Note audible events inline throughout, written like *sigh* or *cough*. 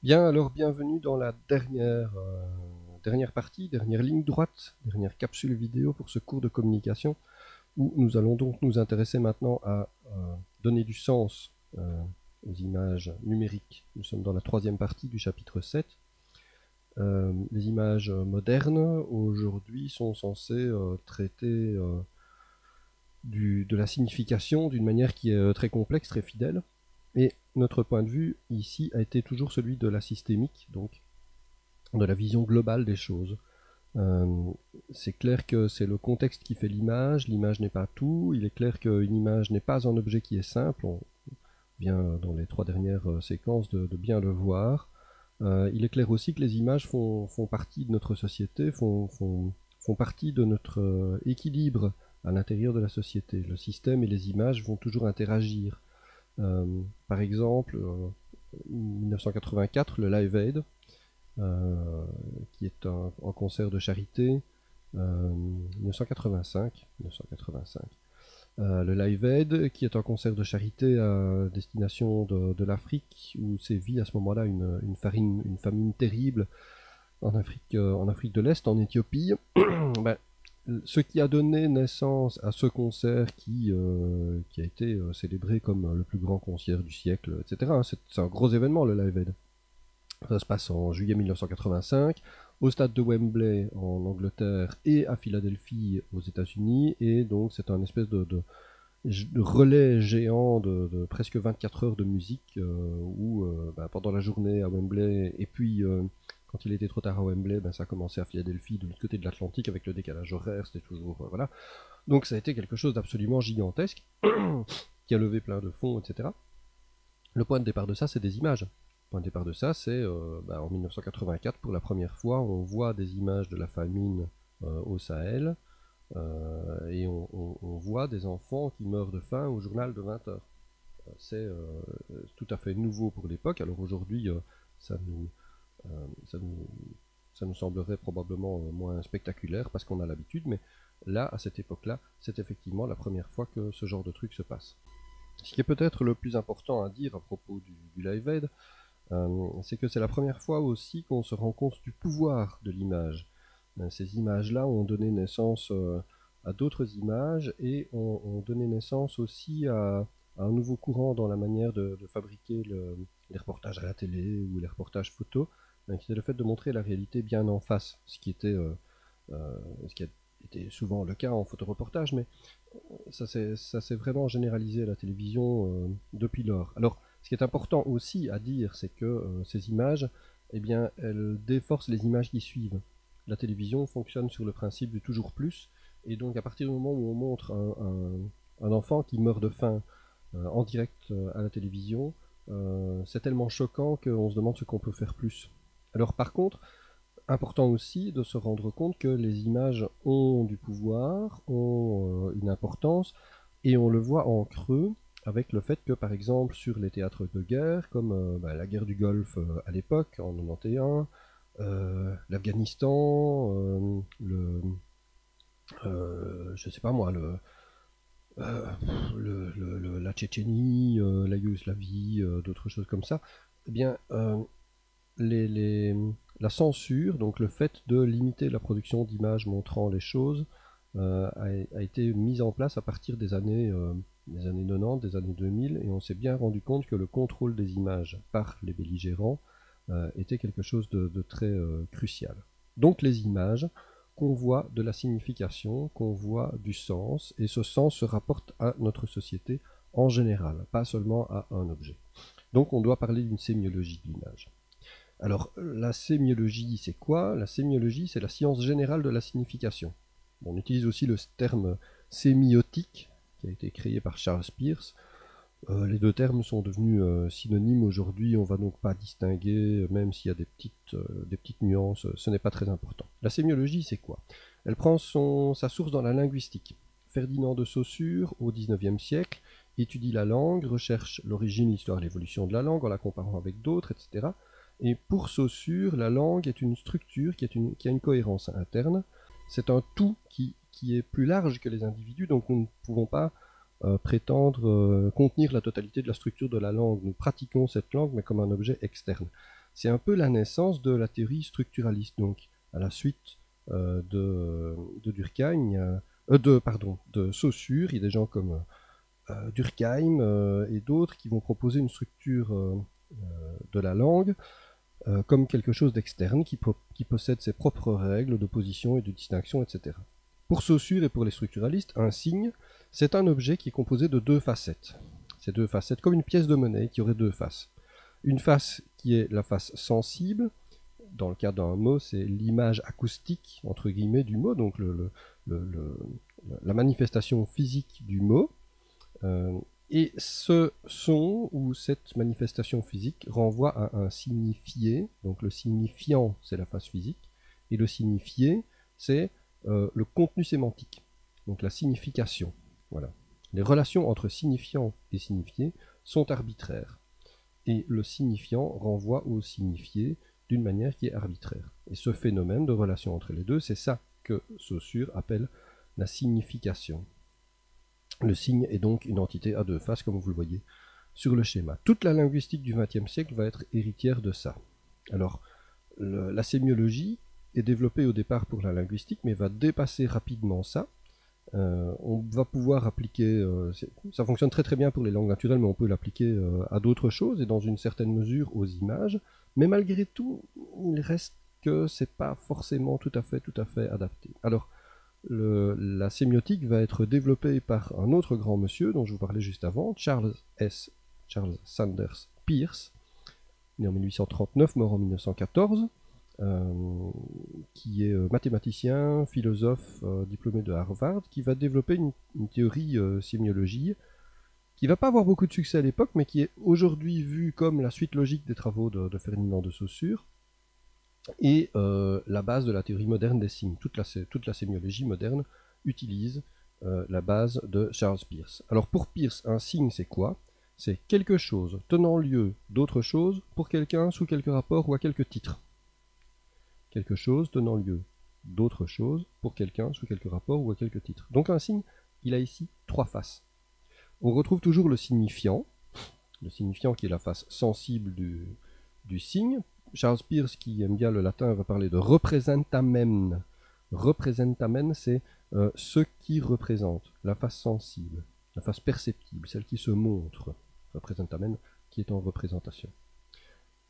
Bien, alors bienvenue dans la dernière, euh, dernière partie, dernière ligne droite, dernière capsule vidéo pour ce cours de communication où nous allons donc nous intéresser maintenant à euh, donner du sens euh, aux images numériques. Nous sommes dans la troisième partie du chapitre 7. les images modernes aujourd'hui sont censées traiter de la signification d'une manière qui est très complexe, très fidèle. Et notre point de vue ici a été toujours celui de la systémique, donc de la vision globale des choses. Euh, c'est clair que c'est le contexte qui fait l'image, l'image n'est pas tout, il est clair qu'une image n'est pas un objet qui est simple, on vient dans les trois dernières euh, séquences de, bien le voir. Euh, il est clair aussi que les images font, partie de notre société, font, partie de notre équilibre à l'intérieur de la société. Le système et les images vont toujours interagir. Euh, par exemple, 1984, le Live Aid, euh, qui est un, concert de charité, 1985, euh, 1985. le Live Aid, qui est un concert de charité à destination de, l'Afrique, où sévit à ce moment-là une, famine terrible en Afrique, en Afrique de l'Est, en Éthiopie. *coughs* ben, ce qui a donné naissance à ce concert qui, euh, a été euh, célébré comme le plus grand concert du siècle, etc. Hein, c'est un gros événement le Live Aid. Ça se passe en juillet 1985 au stade de Wembley en Angleterre et à Philadelphie aux États-Unis. Et donc c'est un espèce de, relais géant de, presque 24 heures de musique euh, où bah, pendant la journée à Wembley et puis quand il était trop tard à Wembley, ben, ça a commencé à Philadelphie, de l'autre côté de l'Atlantique, avec le décalage horaire, c'était toujours... Euh, voilà. Donc ça a été quelque chose d'absolument gigantesque, *coughs* qui a levé plein de fonds, etc. Le point de départ de ça, c'est des images. Le point de départ de ça, c'est euh, ben, en 1984, pour la première fois, on voit des images de la famine euh, au Sahel, et on, voit des enfants qui meurent de faim au journal de 20 heures. C'est tout à fait nouveau pour l'époque, alors aujourd'hui, ça nous euh, ça nous, semblerait probablement euh, moins spectaculaire parce qu'on a l'habitude, mais là, à cette époque-là, c'est effectivement la première fois que ce genre de truc se passe. Ce qui est peut-être le plus important à dire à propos du, Live Aid, euh, c'est que c'est la première fois aussi qu'on se rend compte du pouvoir de l'image. ces images-là ont donné naissance à d'autres images et ont, donné naissance aussi à, un nouveau courant dans la manière de, fabriquer les reportages à la télé ou les reportages photos qui le fait de montrer la réalité bien en face, ce qui était, euh, euh, ce qui a été souvent le cas en photoreportage, mais ça s'est vraiment généralisé à la télévision euh, depuis lors. Alors, ce qui est important aussi à dire, c'est que ces images, eh bien, elles déforcent les images qui suivent. La télévision fonctionne sur le principe du toujours plus, et donc à partir du moment où on montre un, enfant qui meurt de faim en direct à la télévision, c'est tellement choquant qu'on se demande ce qu'on peut faire plus. Alors par contre, important aussi de se rendre compte que les images ont du pouvoir, ont euh, une importance, et on le voit en creux avec le fait que par exemple sur les théâtres de guerre, comme euh, bah, la guerre du Golfe euh, à l'époque, en 91, l'Afghanistan, le... je sais pas moi, le... la Tchétchénie, la Yougoslavie, d'autres choses comme ça, eh bien, la censure, donc le fait de limiter la production d'images montrant les choses, euh, a, été mise en place à partir des années, euh, des années 90, des années 2000, et on s'est bien rendu compte que le contrôle des images par les belligérants euh, était quelque chose de, très crucial. Donc les images qu'on voit de la signification, qu'on voit du sens, et ce sens se rapporte à notre société en général, pas seulement à un objet. Donc on doit parler d'une sémiologie de l'image. Alors, la sémiologie, c'est quoi? La sémiologie, c'est la science générale de la signification. on utilise aussi le terme sémiotique, qui a été créé par Charles Peirce. Euh, les deux termes sont devenus euh, synonymes aujourd'hui, on va donc pas distinguer, même s'il y a des petites, euh, nuances, ce n'est pas très important. La sémiologie, c'est quoi? Elle prend sa source dans la linguistique. Ferdinand de Saussure, au XIXe siècle, étudie la langue, recherche l'origine, l'histoire, l'évolution de la langue en la comparant avec d'autres, etc. Et pour Saussure, la langue est une structure qui, a une cohérence interne. C'est un tout qui, est plus large que les individus, donc nous ne pouvons pas euh, prétendre euh, contenir la totalité de la structure de la langue. Nous pratiquons cette langue, mais comme un objet externe. c'est un peu la naissance de la théorie structuraliste. Donc, à la suite de, de Durkheim, de Saussure, il y a des gens comme Durkheim et d'autres qui vont proposer une structure de la langue comme quelque chose d'externe qui, possède ses propres règles d'opposition et de distinction, etc. Pour Saussure et pour les structuralistes, un signe, c'est un objet qui est composé de deux facettes. Ces deux facettes, comme une pièce de monnaie qui aurait deux faces. Une face qui est la face sensible, dans le cas d'un mot, c'est l'image acoustique, entre guillemets, du mot, donc la manifestation physique du mot. Euh, et ce son ou cette manifestation physique renvoie à un signifié, donc le signifiant, c'est la face physique, et le signifié, c'est euh, le contenu sémantique, donc la signification. Voilà. Les relations entre signifiant et signifié sont arbitraires. Et le signifiant renvoie au signifié d'une manière qui est arbitraire. Et ce phénomène de relation entre les deux, c'est ça que Saussure appelle la signification. Le signe est donc une entité à deux faces, comme vous le voyez sur le schéma. Toute la linguistique du XXe siècle va être héritière de ça. Alors, la sémiologie est développée au départ pour la linguistique, mais va dépasser rapidement ça. Euh, on va pouvoir appliquer, euh, ça fonctionne très très bien pour les langues naturelles, mais on peut l'appliquer euh, à d'autres choses et dans une certaine mesure aux images. Mais malgré tout, il reste que c'est pas forcément tout à fait tout à fait adapté. Alors, la sémiotique va être développée par un autre grand monsieur dont je vous parlais juste avant, Charles S. Charles Sanders Peirce, né en 1839, mort en 1914. Euh, qui est euh, mathématicien, philosophe, euh, diplômé de Harvard, qui va développer une, théorie sémiologie qui va pas avoir beaucoup de succès à l'époque, mais qui est aujourd'hui vue comme la suite logique des travaux de, Ferdinand de Saussure, et la base de la théorie moderne des signes. Toute la, toute sémiologie moderne utilise la base de Charles Peirce. Alors pour Peirce, un signe c'est quoi? C'est quelque chose tenant lieu d'autre chose pour quelqu'un sous quelque rapport ou à quelque titre quelque chose donnant lieu d'autre chose pour quelqu'un sous quelque rapport ou à quelque titre. Donc un signe, il a ici trois faces. On retrouve toujours le signifiant, le signifiant qui est la face sensible du signe. Charles Peirce, qui aime bien le latin, va parler de representamen. Representamen, c'est euh, ce qui représente, la face sensible, la face perceptible, celle qui se montre. Representamen, qui est en représentation.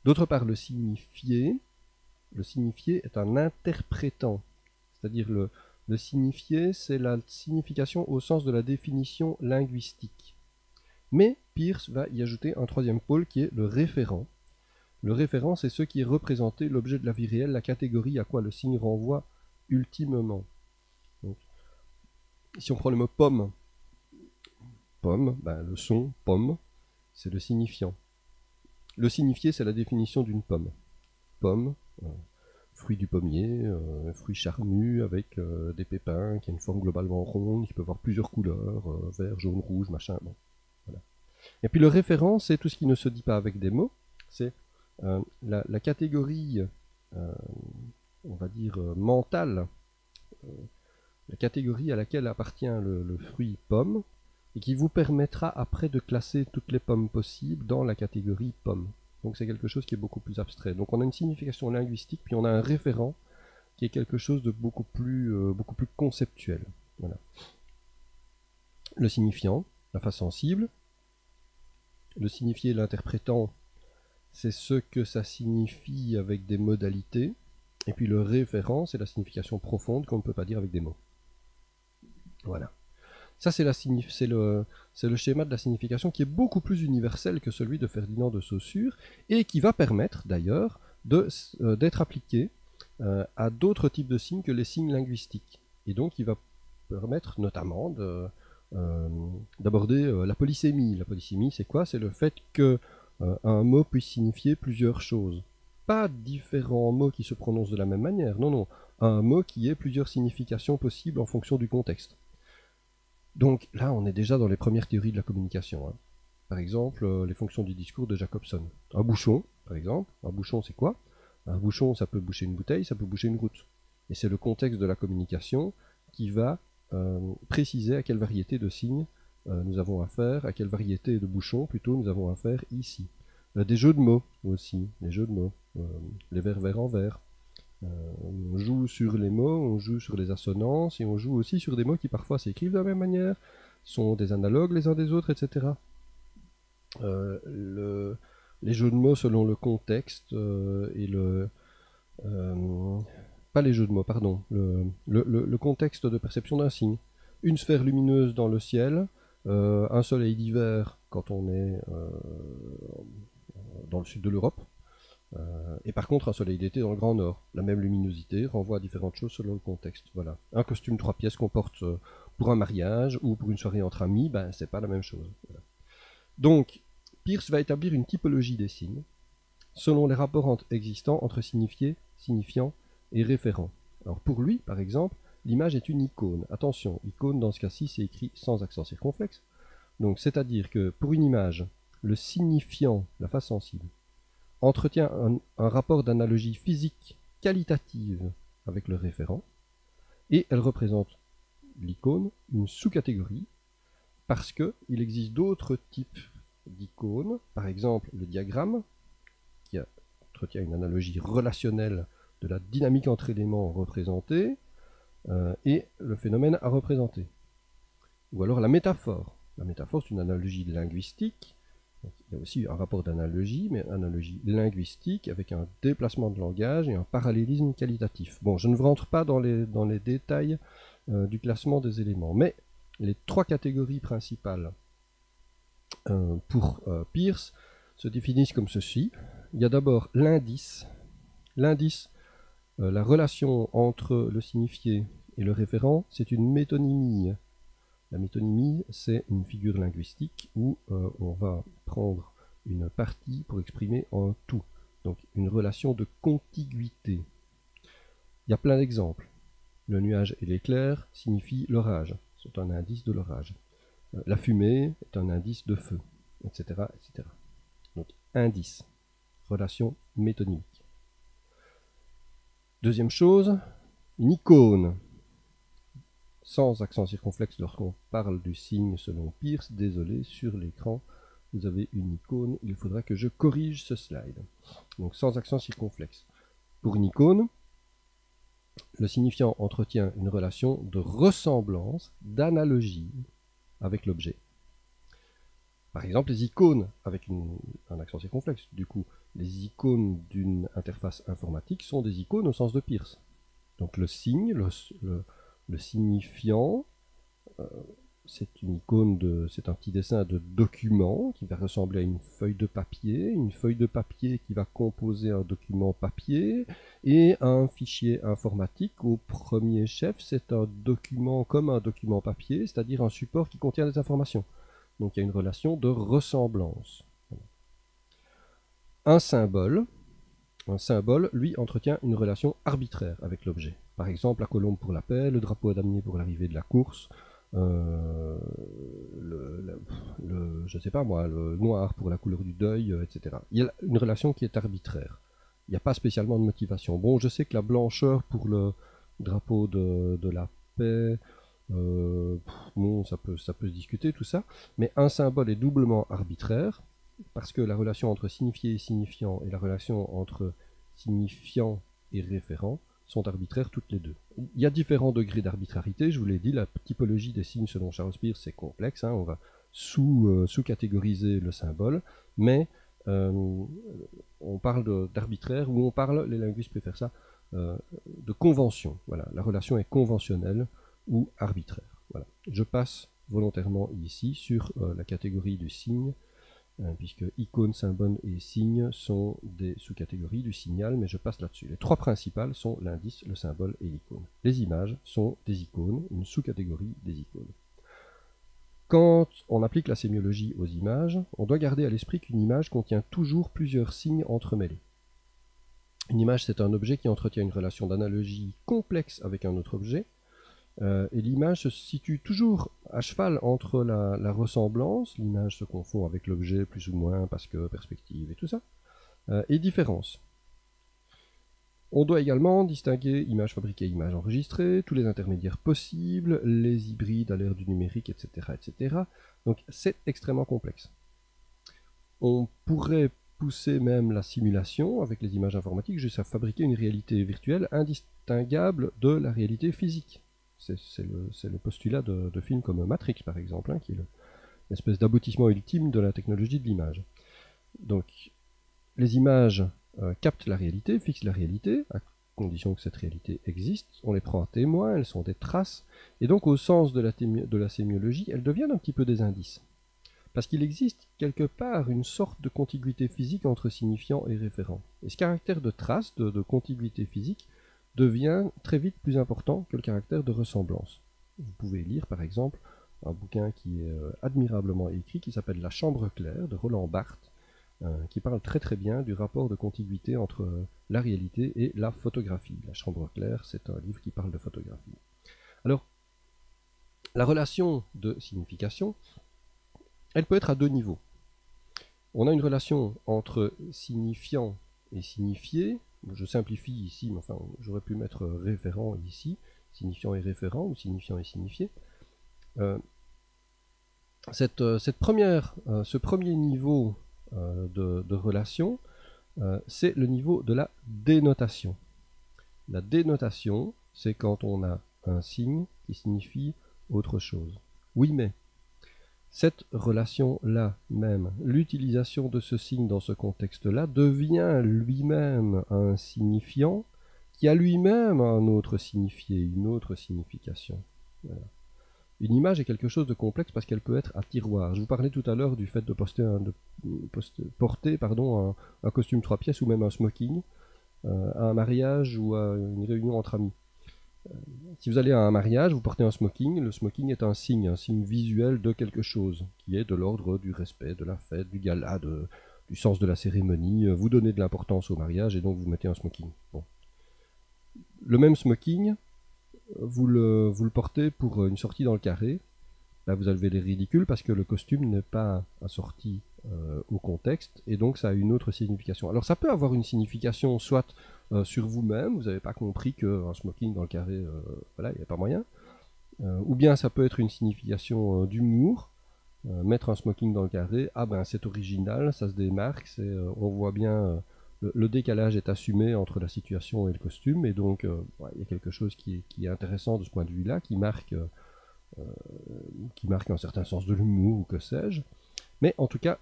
D'autre part, le signifié, le signifié est un interprétant. C'est-à-dire le, le signifié, c'est la signification au sens de la définition linguistique. Mais Peirce va y ajouter un troisième pôle qui est le référent. Le référent, c'est ce qui est représenté, l'objet de la vie réelle, la catégorie à quoi le signe renvoie ultimement. si on prend le mot pomme, pomme, ben, le son, pomme, c'est le signifiant. Le signifié, c'est la définition d'une pomme. Pomme, fruit du pommier, euh, fruit charnu avec euh, des pépins, qui a une forme globalement ronde, qui peut avoir plusieurs couleurs, euh, vert, jaune, rouge, machin. Et puis le référent, c'est tout ce qui ne se dit pas avec des mots, c'est la, catégorie, on va dire, mentale, la catégorie à laquelle appartient le, fruit pomme, et qui vous permettra après de classer toutes les pommes possibles dans la catégorie pomme. Donc c'est quelque chose qui est beaucoup plus abstrait. Donc on a une signification linguistique, puis on a un référent qui est quelque chose de beaucoup plus, euh, beaucoup plus conceptuel. Voilà. Le signifiant, la face sensible. Le signifié, l'interprétant, c'est ce que ça signifie avec des modalités. Et puis le référent, c'est la signification profonde qu'on ne peut pas dire avec des mots. Voilà. Ça, c'est le, schéma de la signification qui est beaucoup plus universel que celui de Ferdinand de Saussure et qui va permettre d'ailleurs euh, d'être appliqué euh, à d'autres types de signes que les signes linguistiques. Et donc, il va permettre notamment euh, d'aborder la polysémie. La polysémie, c'est quoi? C'est le fait que un mot puisse signifier plusieurs choses. Pas différents mots qui se prononcent de la même manière, non, non. Un mot qui ait plusieurs significations possibles en fonction du contexte. Donc là, on est déjà dans les premières théories de la communication. Hein. Par exemple, euh, les fonctions du discours de Jacobson. Un bouchon, par exemple. Un bouchon, c'est quoi? Un bouchon, ça peut boucher une bouteille, ça peut boucher une route. Et c'est le contexte de la communication qui va euh, préciser à quelle variété de signes euh, nous avons affaire, à quelle variété de bouchons plutôt nous avons affaire ici? des jeux de mots aussi, les jeux de mots, les vers, vers en vers. on joue sur les mots, on joue sur les assonances et on joue aussi sur des mots qui parfois s'écrivent de la même manière, sont des analogues les uns des autres, etc. les jeux de mots selon le contexte et le, pas les jeux de mots, pardon, le, contexte de perception d'un signe. Une sphère lumineuse dans le ciel, euh, un soleil d'hiver quand on est euh, dans le sud de l'Europe, euh, et par contre un soleil d'été dans le Grand Nord. La même luminosité renvoie à différentes choses selon le contexte. Voilà. Un costume trois pièces qu'on porte pour un mariage ou pour une soirée entre amis, ben c'est pas la même chose. Donc, Pierce va établir une typologie des signes selon les rapports existants entre signifiés, signifiants et référent. Alors pour lui, par exemple, l'image est une icône. Attention, icône dans ce cas-ci, c'est écrit sans accent circonflexe. Donc c'est-à-dire que pour une image, le signifiant, la face sensible, entretient un, un rapport d'analogie physique qualitative avec le référent, et elle représente l'icône, une sous-catégorie, parce qu'il existe d'autres types d'icônes, par exemple le diagramme, qui entretient une analogie relationnelle de la dynamique entre éléments représentés euh, et le phénomène à représenter. Ou alors la métaphore. La métaphore, c'est une analogie linguistique. il y a aussi un rapport d'analogie, mais analogie linguistique avec un déplacement de langage et un parallélisme qualitatif. Bon, je ne rentre pas dans les, dans les détails euh, du classement des éléments, mais les trois catégories principales euh, pour Peirce se définissent comme ceci. Il y a d'abord l'indice. L'indice, euh, la relation entre le signifié et le référent, c'est une métonymie. La métonymie, c'est une figure linguistique où euh, on va prendre une partie pour exprimer un tout. Donc une relation de contiguïté. Il y a plein d'exemples. Le nuage et l'éclair signifient l'orage, sont un indice de l'orage. Euh, la fumée est un indice de feu, etc. etc. Donc indice, relation métonymique. Deuxième chose, une icône. Sans accent circonflexe lorsqu'on parle du signe selon Pierce. Désolé, sur l'écran, vous avez une icône. Il faudra que je corrige ce slide. Donc sans accent circonflexe. Pour une icône, le signifiant entretient une relation de ressemblance, d'analogie avec l'objet. Par exemple, les icônes avec un accent circonflexe. Du coup, les icônes d'une interface informatique sont des icônes au sens de Peirce. Donc le signe, le, signifiant, euh, c'est une icône de, c'est un petit dessin de document qui va ressembler à une feuille de papier, une feuille de papier qui va composer un document papier et un fichier informatique au premier chef, c'est un document comme un document papier, c'est-à-dire un support qui contient des informations. Donc il y a une relation de ressemblance. Un symbole, un symbole, lui, entretient une relation arbitraire avec l'objet. Par exemple, la colombe pour la paix, le drapeau à damier pour l'arrivée de la course, euh, le, je sais pas moi, le noir pour la couleur du deuil, euh, etc. Il y a une relation qui est arbitraire. Il n'y a pas spécialement de motivation. Bon, je sais que la blancheur pour le drapeau de, la paix, euh, bon, ça peut, ça peut se discuter tout ça, mais un symbole est doublement arbitraire parce que la relation entre signifié et signifiant et la relation entre signifiant et référent sont arbitraires toutes les deux. Il y a différents degrés d'arbitrarité, je vous l'ai dit, la typologie des signes selon Charles Peirce c'est complexe, hein. on va euh, sous-catégoriser le symbole, mais euh, on parle d'arbitraire ou on parle, les linguistes préfèrent ça, euh, de convention. Voilà, la relation est conventionnelle ou arbitraire. Je passe volontairement ici sur la catégorie du signe euh, puisque icône, symbole et signe sont des sous-catégories du signal, mais je passe là-dessus. Les trois principales sont l'indice, le symbole et l'icône. Les images sont des icônes, une sous-catégorie des icônes. Quand on applique la sémiologie aux images, on doit garder à l'esprit qu'une image contient toujours plusieurs signes entremêlés. Une image, c'est un objet qui entretient une relation d'analogie complexe avec un autre objet, euh, et l'image se situe toujours à cheval entre la, ressemblance, l'image se confond avec l'objet plus ou moins parce que perspective et tout ça, euh, et différence. On doit également distinguer image fabriquée image enregistrée, tous les intermédiaires possibles, les hybrides à l'ère du numérique, etc. etc. Donc c'est extrêmement complexe. On pourrait pousser même la simulation avec les images informatiques jusqu'à fabriquer une réalité virtuelle indistinguable de la réalité physique. C'est le, postulat de, films comme Matrix, par exemple, hein, qui est l'espèce d'aboutissement ultime de la technologie de l'image. Donc, les images euh, captent la réalité, fixent la réalité, à condition que cette réalité existe, on les prend à témoin, elles sont des traces, et donc au sens de la, de sémiologie, elles deviennent un petit peu des indices. Parce qu'il existe quelque part une sorte de contiguïté physique entre signifiant et référent. Et ce caractère de trace, de, de contiguïté physique, devient très vite plus important que le caractère de ressemblance. Vous pouvez lire par exemple un bouquin qui est euh, admirablement écrit qui s'appelle La Chambre claire de Roland Barthes, euh, qui parle très très bien du rapport de contiguïté entre euh, la réalité et la photographie. La Chambre claire, c'est un livre qui parle de photographie. Alors, la relation de signification, elle peut être à deux niveaux. On a une relation entre signifiant et signifié, je simplifie ici, mais enfin j'aurais pu mettre référent ici, signifiant et référent, ou signifiant et signifié. Euh, euh, euh, ce premier niveau de, relation, c'est le niveau de la dénotation. La dénotation, c'est quand on a un signe qui signifie autre chose. Oui, mais cette relation-là même, l'utilisation de ce signe dans ce contexte-là, devient lui-même un signifiant qui a lui-même un autre signifié, une autre signification. Une image est quelque chose de complexe parce qu'elle peut être à tiroir. Je vous parlais tout à l'heure du fait de, porter pardon, un, costume trois pièces ou même un smoking euh, à un mariage ou à une réunion entre amis. Si vous allez à un mariage, vous portez un smoking. Le smoking est un signe, un signe visuel de quelque chose, qui est de l'ordre du respect, de la fête, du gala, du sens de la cérémonie. Vous donnez de l'importance au mariage et donc vous mettez un smoking. Le même smoking, vous le, vous le portez pour une sortie dans le carré. Là, vous avez des ridicules parce que le costume n'est pas assorti euh, au contexte et donc ça a une autre signification. Alors ça peut avoir une signification soit sur vous-même, vous n'avez pas compris qu'un smoking dans le carré, euh, voilà, il n'y a pas moyen. ou bien ça peut être une signification d'humour, mettre un smoking dans le carré, ah ben c'est original, ça se démarque, on voit bien le, décalage est assumé entre la situation et le costume, et donc il y a quelque chose qui est, intéressant de ce point de vue-là, qui marque, qui marque un certain sens de l'humour ou que sais-je. Mais en tout cas,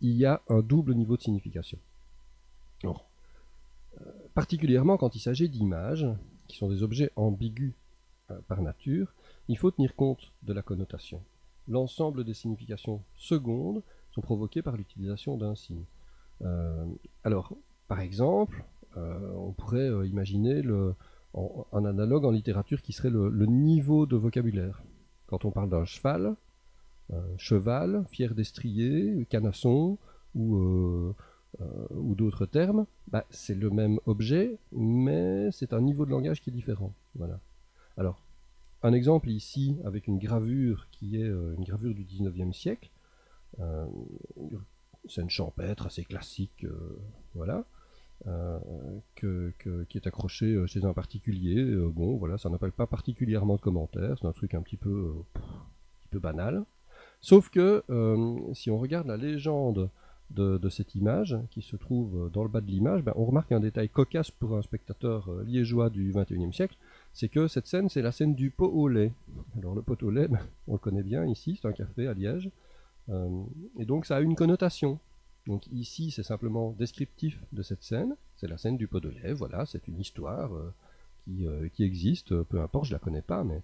il y a un double niveau de signification. Euh, particulièrement quand il s'agit d'images, qui sont des objets ambigus euh, par nature, il faut tenir compte de la connotation. L'ensemble des significations secondes sont provoquées par l'utilisation d'un signe. Euh, alors, par exemple, on pourrait imaginer un analogue en littérature qui serait le, niveau de vocabulaire. Quand on parle d'un cheval, cheval, fier d'estrier, canasson ou, euh, euh, ou d'autres termes, bah, c'est le même objet, mais c'est un niveau de langage qui est différent. Voilà. Alors, un exemple ici avec une gravure qui est euh, une gravure du 19e siècle, scène champêtre assez classique, voilà. que, qui est accroché chez un particulier. bon, voilà, ça n'appelle pas particulièrement de commentaires, c'est un truc un petit peu, un petit peu banal. Sauf que euh, si on regarde la légende de, cette image, qui se trouve dans le bas de l'image, ben, on remarque un détail cocasse pour un spectateur euh, liégeois du XXIe siècle, c'est que cette scène, c'est la scène du pot au lait. Alors le pot au lait, ben, *laughs* on le connaît bien ici, c'est un café à Liège, euh, et donc ça a une connotation. Donc ici, c'est simplement descriptif de cette scène, c'est la scène du pot de lait, voilà, c'est une histoire qui, qui, existe, peu importe, je la connais pas, mais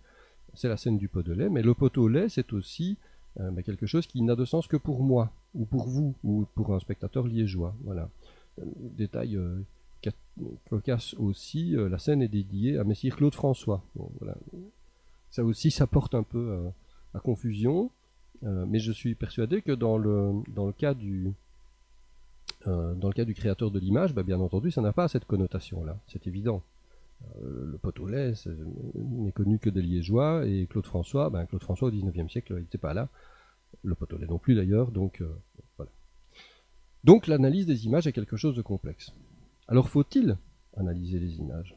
c'est la scène du pot de lait, mais le pot au lait, c'est aussi euh, mais quelque chose qui n'a de sens que pour moi, ou pour vous, ou pour un spectateur liégeois. Voilà. Euh, détail euh, cocasse aussi, la scène est dédiée à Messire Claude François. voilà. Ça aussi, ça porte un peu à confusion, mais je suis persuadé que dans le, dans le cas du, dans le cas du créateur de l'image, bah, bien entendu, ça n'a pas cette connotation-là, c'est évident. le pot au lait n'est connu que des Liégeois, et Claude François, ben Claude François au XIXe siècle, il n'était pas là, le pot au lait non plus d'ailleurs, donc euh, voilà. Donc l'analyse des images est quelque chose de complexe. Alors faut-il analyser les images?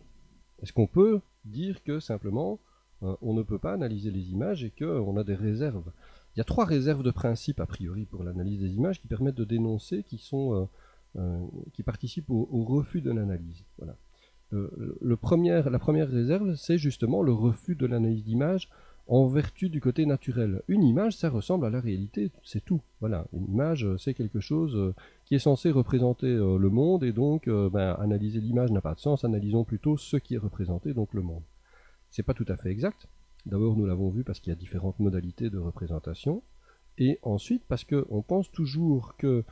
Est-ce qu'on peut dire que simplement euh, on ne peut pas analyser les images et qu'on a des réserves? Il y a trois réserves de principe a priori pour l'analyse des images qui permettent de dénoncer, qui sont qui participent au, refus de l'analyse. Voilà. La première réserve, c'est justement le refus de l'analyse d'image en vertu du côté naturel. Une image, ça ressemble à la réalité, c'est tout. Voilà, une image, c'est quelque chose euh, qui est censé représenter euh, le monde, et donc euh, ben, analyser l'image n'a pas de sens, analysons plutôt ce qui est représenté, donc le monde. C'est pas tout à fait exact. D'abord, nous l'avons vu parce qu'il y a différentes modalités de représentation, et ensuite parce qu'on pense toujours que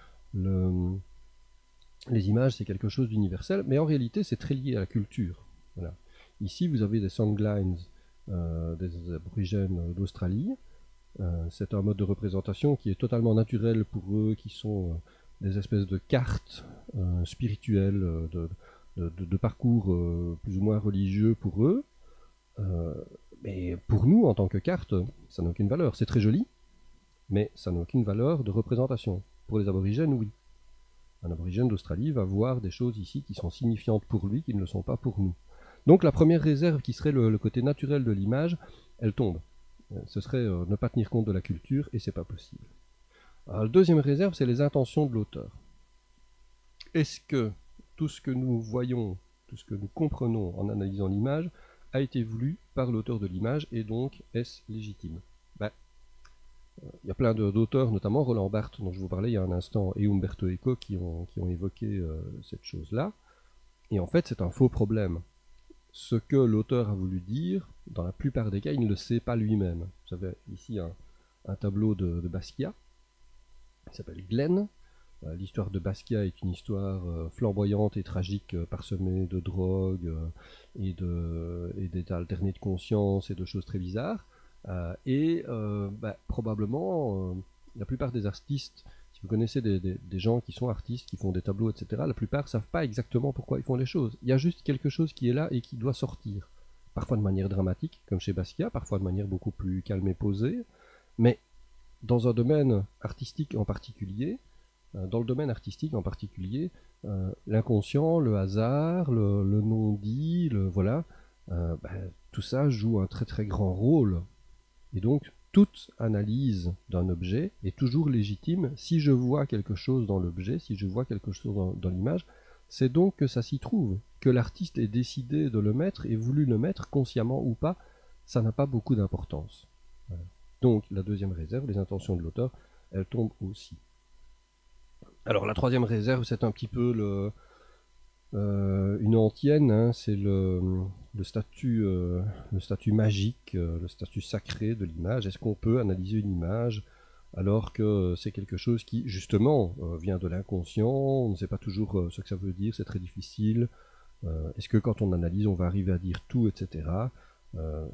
les images, c'est quelque chose d'universel, mais en réalité, c'est très lié à la culture. Voilà. Ici, vous avez des songlines euh, des aborigènes d'Australie. Euh, c'est un mode de représentation qui est totalement naturel pour eux, qui sont euh, des espèces de cartes spirituelles, de, parcours plus ou moins religieux pour eux. mais pour nous, en tant que carte, ça n'a aucune valeur. C'est très joli, mais ça n'a aucune valeur de représentation. Pour les aborigènes, oui. Un aborigène d'Australie va voir des choses ici qui sont signifiantes pour lui, qui ne le sont pas pour nous. Donc la première réserve qui serait le, côté naturel de l'image, elle tombe. Euh, ce serait euh, ne pas tenir compte de la culture et c'est pas possible. la deuxième réserve, c'est les intentions de l'auteur. Est-ce que tout ce que nous voyons, tout ce que nous comprenons en analysant l'image, a été voulu par l'auteur de l'image et donc est-ce légitime? Ben, euh, Il y a plein d'auteurs, notamment Roland Barthes, dont je vous parlais il y a un instant, et Umberto Eco, qui ont, évoqué cette chose-là. Et en fait, c'est un faux problème ce que l'auteur a voulu dire, dans la plupart des cas, il ne le sait pas lui-même. Vous avez ici un, tableau de, Basquiat, qui s'appelle Glenn. Euh, l'histoire de Basquiat est une histoire euh, flamboyante et tragique, euh, parsemée de drogue et d'alternés de, de conscience et de choses très bizarres. et bah, probablement, la plupart des artistes vous connaissez des, gens qui sont artistes, qui font des tableaux, etc., la plupart ne savent pas exactement pourquoi ils font les choses. Il y a juste quelque chose qui est là et qui doit sortir. Parfois de manière dramatique, comme chez Basquiat, parfois de manière beaucoup plus calme et posée, mais dans un domaine artistique en particulier, euh, dans le domaine artistique en particulier, euh, l'inconscient, le hasard, le, non-dit, voilà, euh, ben, tout ça joue un très très grand rôle. Et donc, toute analyse d'un objet est toujours légitime si je vois quelque chose dans l'objet, si je vois quelque chose dans, l'image, c'est donc que ça s'y trouve, que l'artiste ait décidé de le mettre et voulu le mettre consciemment ou pas, ça n'a pas beaucoup d'importance. Donc la deuxième réserve, les intentions de l'auteur, elles tombent aussi. Alors la troisième réserve, c'est un petit peu le, une antienne, hein, c'est le, statut, euh, le statut magique, euh, le statut sacré de l'image. Est-ce qu'on peut analyser une image alors que c'est quelque chose qui, justement, vient de l'inconscient, on ne sait pas toujours ce que ça veut dire, c'est très difficile. Est-ce que quand on analyse, on va arriver à dire tout, etc.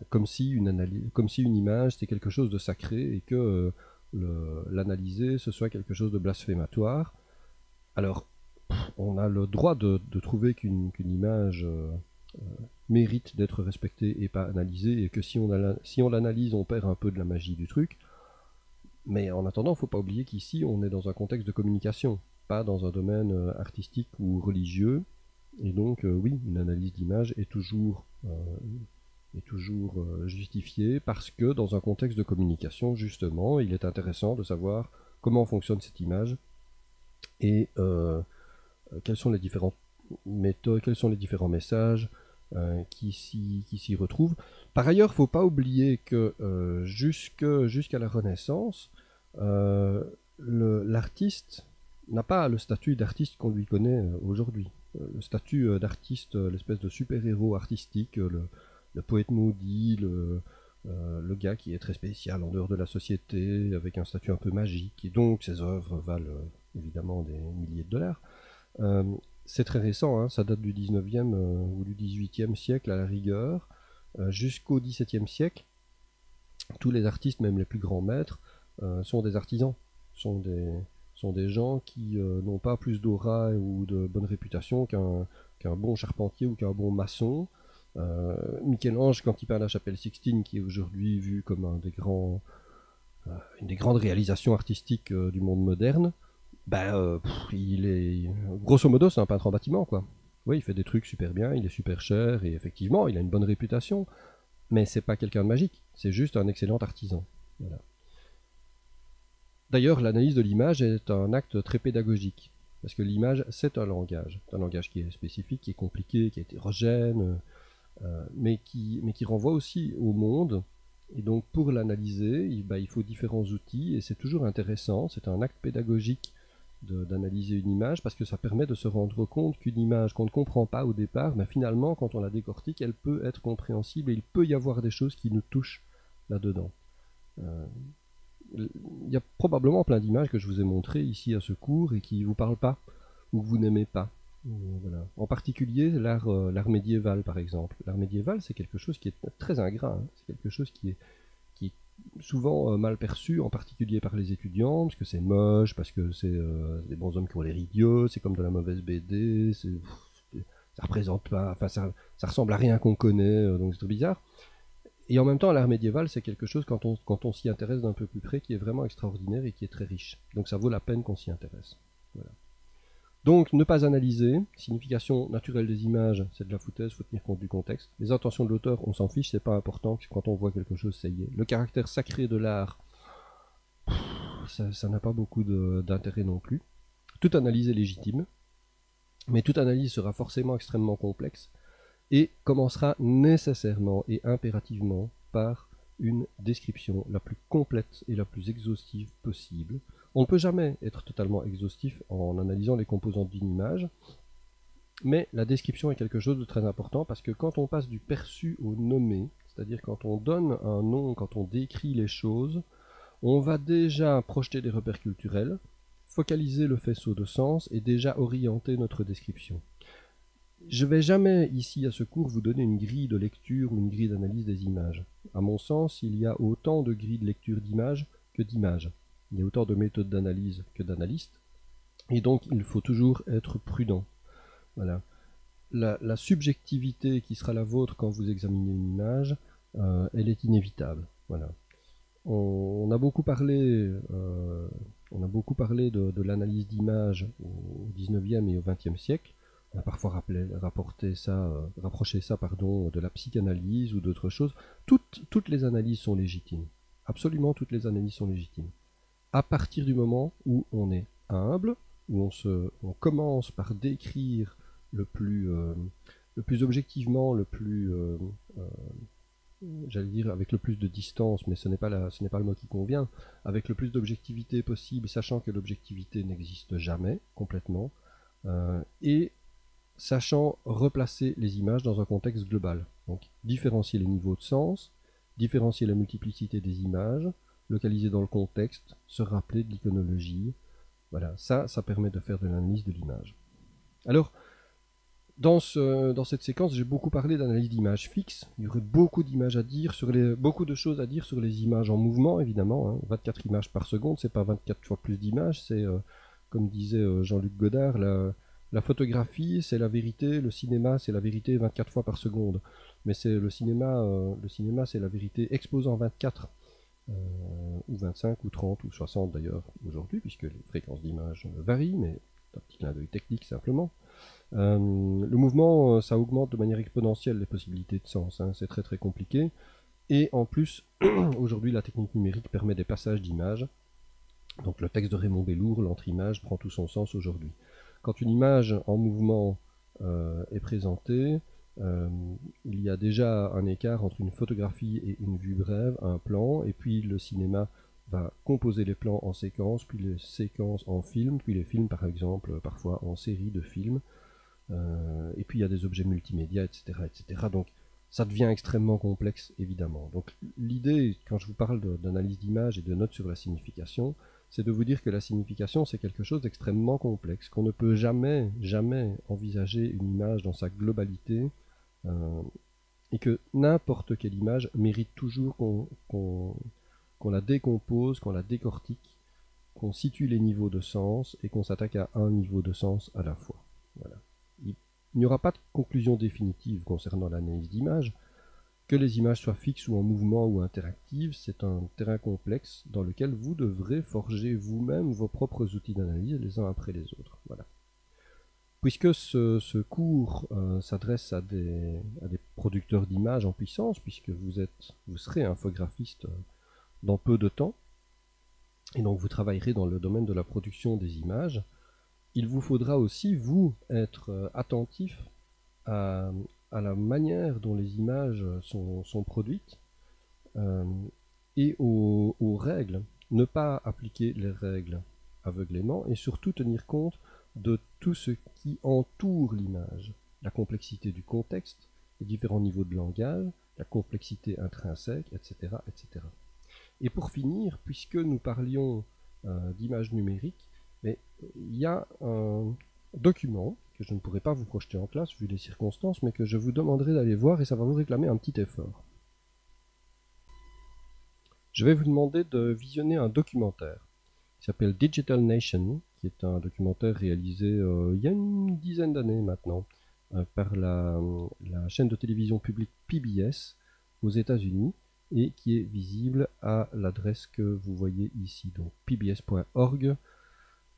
comme, si une comme si une image, c'était quelque chose de sacré et que l'analyser, ce soit quelque chose de blasphématoire. Alors, on a le droit de, trouver qu'une image euh, euh, mérite d'être respectée et pas analysée, et que si on, si on l'analyse, on perd un peu de la magie du truc. Mais en attendant, il ne faut pas oublier qu'ici, on est dans un contexte de communication, pas dans un domaine euh, artistique ou religieux. Et donc, oui, une analyse d'image est toujours, est toujours justifiée parce que dans un contexte de communication, justement, il est intéressant de savoir comment fonctionne cette image et quelles sont les différentes méthodes, quels sont les différents messages euh, qui s'y retrouvent. Par ailleurs, il ne faut pas oublier que euh, jusqu'à la Renaissance, l'artiste n'a pas le statut d'artiste qu'on lui connaît aujourd'hui. Le statut d'artiste, l'espèce de super-héros artistique, le, poète maudit, le, gars qui est très spécial en dehors de la société, avec un statut un peu magique, et donc ses œuvres valent évidemment des milliers de dollars. Euh, c'est très récent, hein, ça date du 19e euh, ou du 18e siècle à la rigueur, euh, jusqu'au 17e siècle. Tous les artistes, même les plus grands maîtres, sont des artisans, sont des, sont des gens qui n'ont pas plus d'aura ou de bonne réputation qu'un bon charpentier ou qu'un bon maçon. Michel-Ange, quand il peint la chapelle Sixtine, qui est aujourd'hui vue comme un des grands, une des grandes réalisations artistiques du monde moderne, ben, euh, il est. Grosso modo, c'est un peintre en bâtiment, quoi. Oui, il fait des trucs super bien, il est super cher, et effectivement, il a une bonne réputation. Mais c'est pas quelqu'un de magique, c'est juste un excellent artisan. D'ailleurs, l'analyse de l'image est un acte très pédagogique. Parce que l'image, c'est un langage. un langage qui est spécifique, qui est compliqué, qui est hétérogène, euh, mais, qui, mais qui renvoie aussi au monde. Et donc pour l'analyser, il, bah, il faut différents outils, et c'est toujours intéressant, c'est un acte pédagogique d'analyser une image parce que ça permet de se rendre compte qu'une image qu'on ne comprend pas au départ, mais finalement, quand on la décortique, elle peut être compréhensible et il peut y avoir des choses qui nous touchent là-dedans. Euh, il y a probablement plein d'images que je vous ai montrées ici à ce cours et qui ne vous parlent pas ou que vous n'aimez pas. Voilà. En particulier euh, l'art médiéval par exemple. L'art médiéval c'est quelque chose qui est très ingrat, hein. c'est quelque chose qui est souvent euh, mal perçu, en particulier par les étudiants, parce que c'est moche, parce que c'est euh, des bons hommes qui ont l'air idiots, c'est comme de la mauvaise BD, ça représente pas, enfin ça, ressemble à rien qu'on connaît, donc c'est trop bizarre. Et en même temps, l'art médiéval, c'est quelque chose, quand on, quand on s'y intéresse d'un peu plus près, qui est vraiment extraordinaire et qui est très riche. Donc ça vaut la peine qu'on s'y intéresse. Donc, ne pas analyser. Signification naturelle des images, c'est de la foutaise, faut tenir compte du contexte. Les intentions de l'auteur, on s'en fiche, c'est pas important, quand on voit quelque chose, ça y est. Le caractère sacré de l'art, ça n'a pas beaucoup d'intérêt non plus. Toute analyse est légitime, mais toute analyse sera forcément extrêmement complexe et commencera nécessairement et impérativement par une description la plus complète et la plus exhaustive possible. On ne peut jamais être totalement exhaustif en analysant les composantes d'une image, mais la description est quelque chose de très important parce que quand on passe du perçu au nommé, c'est-à-dire quand on donne un nom, quand on décrit les choses, on va déjà projeter des repères culturels, focaliser le faisceau de sens et déjà orienter notre description. Je vais jamais ici à ce cours vous donner une grille de lecture ou une grille d'analyse des images. À mon sens, il y a autant de grilles de lecture d'images que d'images. Il y a autant de méthodes d'analyse que d'analystes. Et donc, il faut toujours être prudent. Voilà. La, subjectivité qui sera la vôtre quand vous examinez une image, euh, elle est inévitable. Voilà. On, a beaucoup parlé, euh, on a beaucoup parlé de, l'analyse d'images au 19e et au 20e siècle. On a parfois rapporté ça, euh, rapproché ça pardon, de la psychanalyse ou d'autres choses. Toutes les analyses sont légitimes. Absolument toutes les analyses sont légitimes. À partir du moment où on est humble, où on, commence par décrire le plus, euh, objectivement, le plus, euh, j'allais dire avec le plus de distance, mais ce n'est pas, la, ce n'est pas le mot qui convient, avec le plus d'objectivité possible, sachant que l'objectivité n'existe jamais complètement, et sachant replacer les images dans un contexte global. Donc différencier les niveaux de sens, différencier la multiplicité des images, localiser dans le contexte, se rappeler de l'iconologie. Voilà, ça, ça permet de faire de l'analyse de l'image. Alors, dans, ce, dans cette séquence, j'ai beaucoup parlé d'analyse d'images fixes. Il y aurait beaucoup d'images à dire, beaucoup de choses à dire sur les images en mouvement, évidemment. 24 hein. images par seconde, c'est pas 24 fois plus d'images, c'est, euh, comme disait euh, Jean-Luc Godard, la, la photographie, c'est la vérité, le cinéma, c'est la vérité 24 fois par seconde. Mais c'est le cinéma, euh, le cinéma, c'est la vérité exposant 24, euh, ou 25, ou 30, ou 60 d'ailleurs aujourd'hui, puisque les fréquences d'image varient, mais un petit clin d'œil technique simplement. Euh, le mouvement, ça augmente de manière exponentielle les possibilités de sens, hein. c'est très très compliqué. Et en plus, *clears throat* aujourd'hui, la technique numérique permet des passages d'images. Donc le texte de Raymond Bellour, l'entre-image, prend tout son sens aujourd'hui. Quand une image en mouvement euh, est présentée, euh, il y a déjà un écart entre une photographie et une vue brève, un plan, et puis le cinéma va composer les plans en séquences, puis les séquences en film, puis les films par exemple, parfois en série de films, euh, et puis il y a des objets multimédia, etc. etc. Donc ça devient extrêmement complexe évidemment. Donc l'idée, quand je vous parle d'analyse d'image et de notes sur la signification, c'est de vous dire que la signification, c'est quelque chose d'extrêmement complexe, qu'on ne peut jamais, jamais envisager une image dans sa globalité, euh, et que n'importe quelle image mérite toujours qu'on la décompose, qu'on la décortique, qu'on situe les niveaux de sens, et qu'on s'attaque à un niveau de sens à la fois. Il n'y aura pas de conclusion définitive concernant l'analyse d'image, que les images soient fixes ou en mouvement ou interactives, c'est un terrain complexe dans lequel vous devrez forger vous-même vos propres outils d'analyse les uns après les autres. Voilà. Puisque ce, cours euh, s'adresse à des, producteurs d'images en puissance, puisque vous, êtes, vous serez infographiste euh, dans peu de temps, et donc vous travaillerez dans le domaine de la production des images, il vous faudra aussi, vous, être attentif à, la manière dont les images sont, produites et aux règles. Ne pas appliquer les règles aveuglément et surtout tenir compte de tout ce qui entoure l'image, la complexité du contexte, les différents niveaux de langage, la complexité intrinsèque, etc. etc. Et pour finir, puisque nous parlions euh, d'image numérique, mais il y a un document que je ne pourrai pas vous projeter en classe vu les circonstances, mais que je vous demanderai d'aller voir et ça va vous réclamer un petit effort. Je vais vous demander de visionner un documentaire qui s'appelle Digital Nation, qui est un documentaire réalisé euh, il y a une dizaine d'années maintenant euh, par la, chaîne de télévision publique PBS aux États-Unis et qui est visible à l'adresse que vous voyez ici, donc pbs.org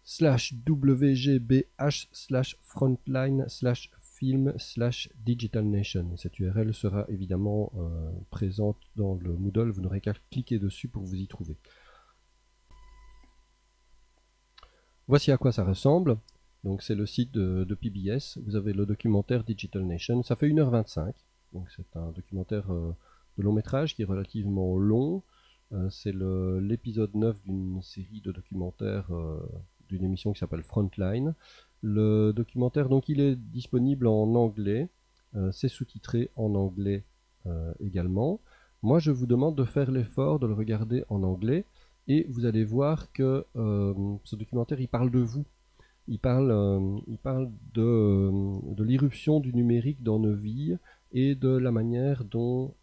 slash wgbh slash frontline slash film slash digital nation. Cette URL sera évidemment euh, présente dans le Moodle, vous n'aurez qu'à cliquer dessus pour vous y trouver. Voici à quoi ça ressemble. C'est le site de, PBS. Vous avez le documentaire Digital Nation. Ça fait 1h25. Donc c'est un documentaire euh, de long métrage qui est relativement long. Euh, c'est l'épisode 9 d'une série de documentaires euh, d'une émission qui s'appelle Frontline. Le documentaire, donc il est disponible en anglais. c'est sous-titré en anglais également. Moi je vous demande de faire l'effort de le regarder en anglais et vous allez voir que euh, ce documentaire, il parle de vous. Il parle, euh, il parle de, euh, de l'irruption du numérique dans nos vies et de la manière dont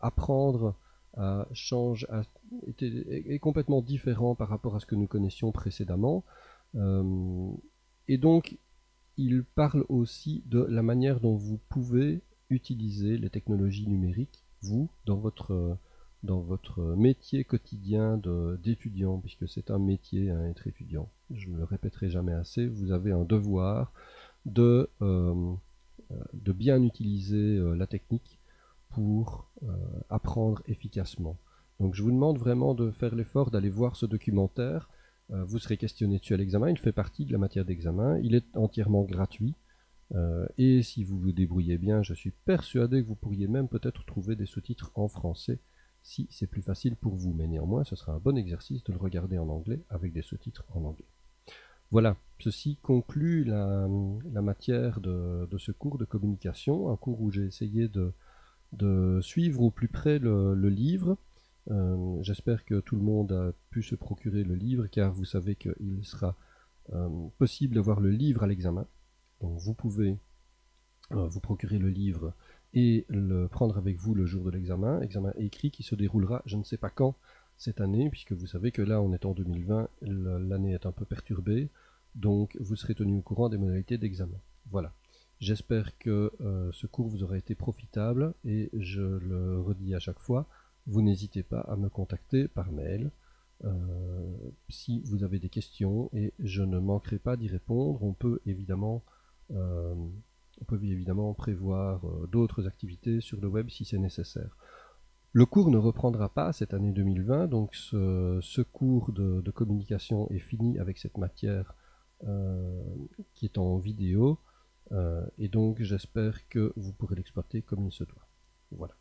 apprendre change est, complètement différent par rapport à ce que nous connaissions précédemment. et donc, il parle aussi de la manière dont vous pouvez utiliser les technologies numériques, vous, dans votre dans votre métier quotidien d'étudiant, puisque c'est un métier, hein, être étudiant. Je ne le répéterai jamais assez, vous avez un devoir de, euh, euh, bien utiliser euh, la technique pour apprendre efficacement. Donc je vous demande vraiment de faire l'effort d'aller voir ce documentaire. vous serez questionné dessus à l'examen, il fait partie de la matière d'examen, il est entièrement gratuit. et si vous vous débrouillez bien, je suis persuadé que vous pourriez même peut-être trouver des sous-titres en français si c'est plus facile pour vous, mais néanmoins ce sera un bon exercice de le regarder en anglais avec des sous-titres en anglais. Voilà, ceci conclut la, matière de, ce cours de communication, un cours où j'ai essayé de, suivre au plus près le, livre. Euh, j'espère que tout le monde a pu se procurer le livre, car vous savez qu'il sera euh, possible d'avoir le livre à l'examen. Donc vous pouvez euh, vous procurer le livre et le prendre avec vous le jour de l'examen, examen écrit qui se déroulera je ne sais pas quand cette année, puisque vous savez que là on est en 2020, l'année est un peu perturbée, donc vous serez tenu au courant des modalités d'examen. Voilà. J'espère que euh, ce cours vous aura été profitable et je le redis à chaque fois, vous n'hésitez pas à me contacter par mail euh, si vous avez des questions et je ne manquerai pas d'y répondre. On peut évidemment euh, on peut évidemment prévoir euh, d'autres activités sur le web si c'est nécessaire. Le cours ne reprendra pas cette année 2020, donc ce, cours de, communication est fini avec cette matière euh, qui est en vidéo, euh, et donc j'espère que vous pourrez l'exploiter comme il se doit. Voilà.